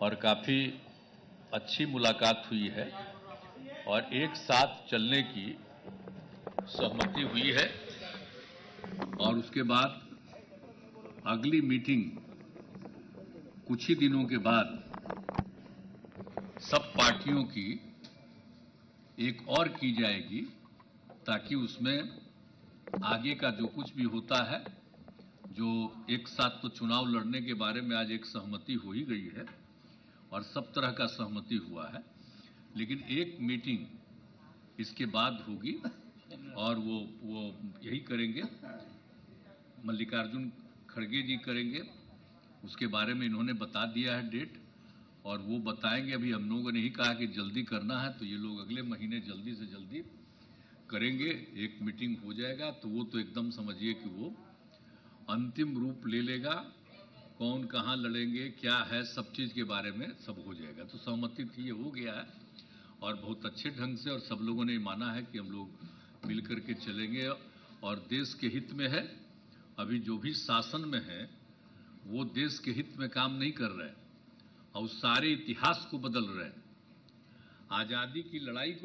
और काफ़ी अच्छी मुलाकात हुई है और एक साथ चलने की सहमति हुई है और उसके बाद अगली मीटिंग कुछ ही दिनों के बाद सब पार्टियों की एक और की जाएगी ताकि उसमें आगे का जो कुछ भी होता है, जो एक साथ तो चुनाव लड़ने के बारे में आज एक सहमति हो ही गई है और सब तरह का सहमति हुआ है, लेकिन एक मीटिंग इसके बाद होगी और वो वो यही करेंगे। मल्लिकार्जुन खड़गे जी करेंगे। उसके बारे में इन्होंने बता दिया है डेट और वो बताएँगे। अभी हम लोगों ने ही कहा कि जल्दी करना है तो ये लोग अगले महीने जल्दी से जल्दी करेंगे। एक मीटिंग हो जाएगा तो वो तो एकदम समझिए कि वो अंतिम रूप ले लेगा। कौन कहाँ लड़ेंगे, क्या है, सब चीज़ के बारे में सब हो जाएगा। तो सहमति थी, ये हो गया है। और बहुत अच्छे ढंग से और सब लोगों ने माना है कि हम लोग मिल करके चलेंगे और देश के हित में है। अभी जो भी शासन में है, वो देश के हित में काम नहीं कर रहे और सारे इतिहास को बदल रहे हैं। आज़ादी की लड़ाई को